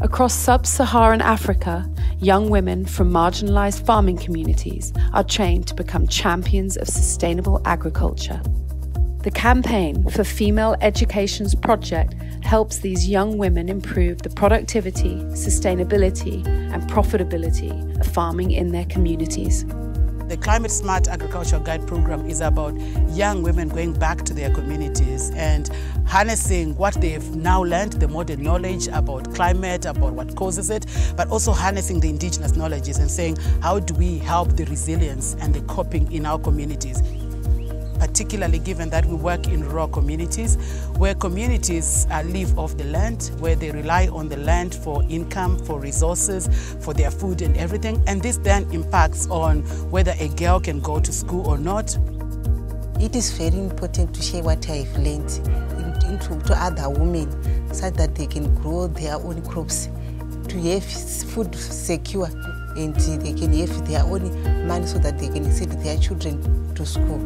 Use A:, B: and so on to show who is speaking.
A: Across sub Saharan Africa, young women from marginalized farming communities are trained to become champions of sustainable agriculture. The Campaign for Female Education's project helps these young women improve the productivity, sustainability, and profitability of farming in their communities.
B: The Climate Smart Agricultural Guide program is about young women going back to their communities and harnessing what they've now learned, the modern knowledge about climate, about what causes it, but also harnessing the indigenous knowledges and saying, how do we help the resilience and the coping in our communities? Particularly given that we work in rural communities where communities uh, live off the land, where they rely on the land for income, for resources, for their food and everything. And this then impacts on whether a girl can go to school or not.
C: It is very important to share what I've learned to other women so that they can grow their own crops, to have food secure and they can have their own money so that they can send their children to school.